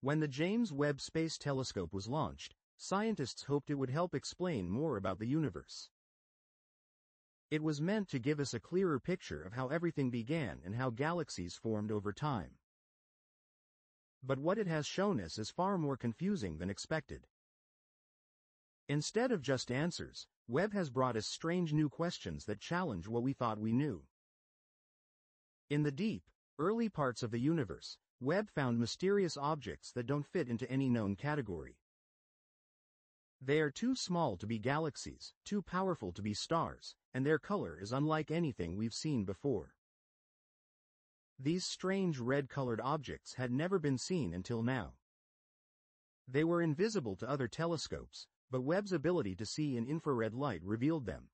When the James Webb Space Telescope was launched, scientists hoped it would help explain more about the universe. It was meant to give us a clearer picture of how everything began and how galaxies formed over time. But what it has shown us is far more confusing than expected. Instead of just answers, Webb has brought us strange new questions that challenge what we thought we knew. In the deep, early parts of the universe, Webb found mysterious objects that don't fit into any known category. They are too small to be galaxies, too powerful to be stars, and their color is unlike anything we've seen before. These strange red-colored objects had never been seen until now. They were invisible to other telescopes, but Webb's ability to see in infrared light revealed them.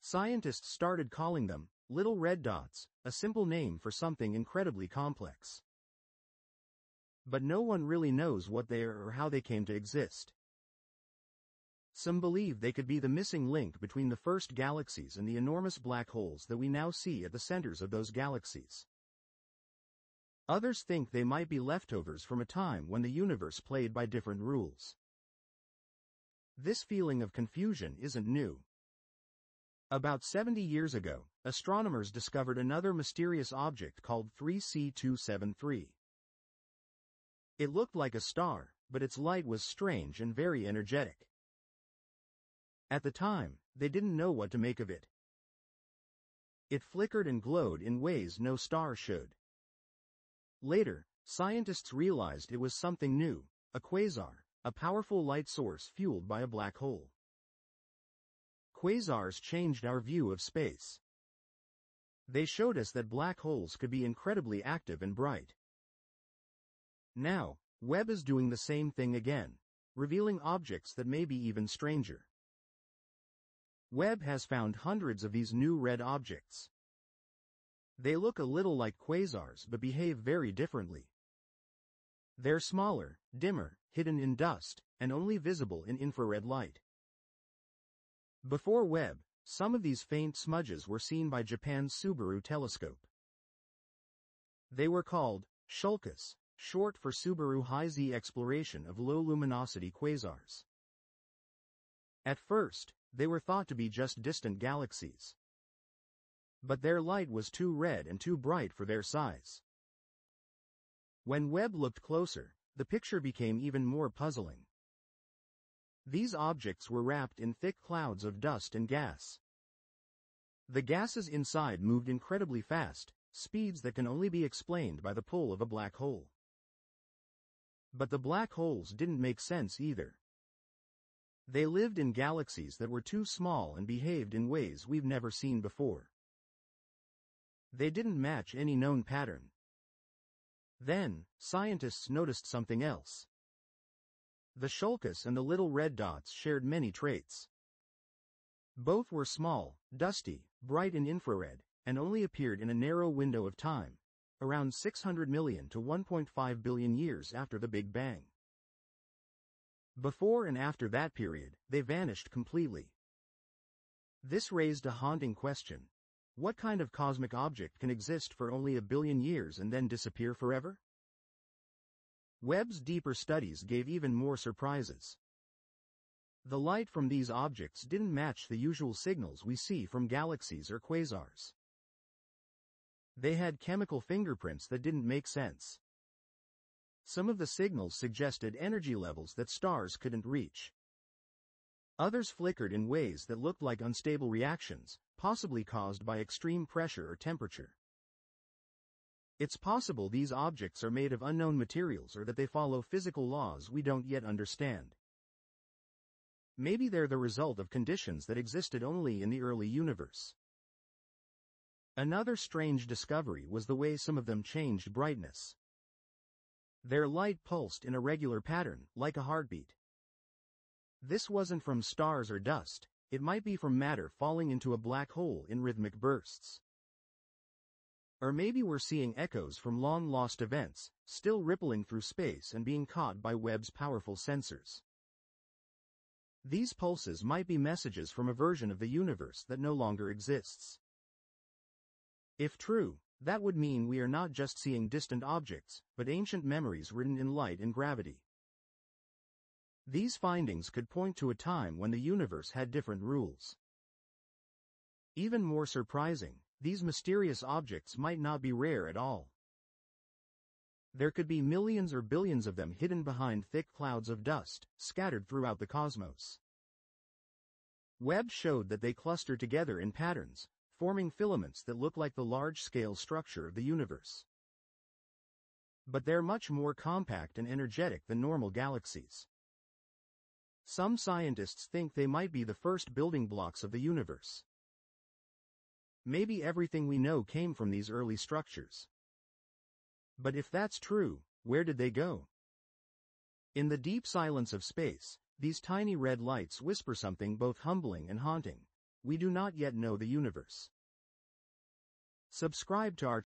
Scientists started calling them little red dots, a simple name for something incredibly complex. But no one really knows what they are or how they came to exist. Some believe they could be the missing link between the first galaxies and the enormous black holes that we now see at the centers of those galaxies. Others think they might be leftovers from a time when the universe played by different rules. This feeling of confusion isn't new. About 70 years ago, astronomers discovered another mysterious object called 3C273. It looked like a star, but its light was strange and very energetic. At the time, they didn't know what to make of it. It flickered and glowed in ways no star should. Later, scientists realized it was something new, a quasar, a powerful light source fueled by a black hole. Quasars changed our view of space. They showed us that black holes could be incredibly active and bright. Now, Webb is doing the same thing again, revealing objects that may be even stranger. Webb has found hundreds of these new red objects. They look a little like quasars but behave very differently. They're smaller, dimmer, hidden in dust, and only visible in infrared light. Before Webb, some of these faint smudges were seen by Japan's Subaru telescope. They were called Shulkas, short for Subaru High-Z exploration of low-luminosity quasars. At first, they were thought to be just distant galaxies. But their light was too red and too bright for their size. When Webb looked closer, the picture became even more puzzling. These objects were wrapped in thick clouds of dust and gas. The gases inside moved incredibly fast, speeds that can only be explained by the pull of a black hole. But the black holes didn't make sense either. They lived in galaxies that were too small and behaved in ways we've never seen before. They didn't match any known pattern. Then, scientists noticed something else. The Shulkas and the little red dots shared many traits. Both were small, dusty, bright in infrared, and only appeared in a narrow window of time, around 600 million to 1.5 billion years after the Big Bang. Before and after that period, they vanished completely. This raised a haunting question. What kind of cosmic object can exist for only a billion years and then disappear forever? Webb's deeper studies gave even more surprises. The light from these objects didn't match the usual signals we see from galaxies or quasars. They had chemical fingerprints that didn't make sense. Some of the signals suggested energy levels that stars couldn't reach. Others flickered in ways that looked like unstable reactions, possibly caused by extreme pressure or temperature. It's possible these objects are made of unknown materials or that they follow physical laws we don't yet understand. Maybe they're the result of conditions that existed only in the early universe. Another strange discovery was the way some of them changed brightness. Their light pulsed in a regular pattern, like a heartbeat. This wasn't from stars or dust, it might be from matter falling into a black hole in rhythmic bursts. Or maybe we're seeing echoes from long-lost events, still rippling through space and being caught by Webb's powerful sensors. These pulses might be messages from a version of the universe that no longer exists. If true, That would mean we are not just seeing distant objects, but ancient memories written in light and gravity. These findings could point to a time when the universe had different rules. Even more surprising, these mysterious objects might not be rare at all. There could be millions or billions of them hidden behind thick clouds of dust, scattered throughout the cosmos. Webb showed that they cluster together in patterns, forming filaments that look like the large-scale structure of the universe. But they're much more compact and energetic than normal galaxies. Some scientists think they might be the first building blocks of the universe. Maybe everything we know came from these early structures. But if that's true, where did they go? In the deep silence of space, these tiny red lights whisper something both humbling and haunting. We do not yet know the universe. Subscribe to our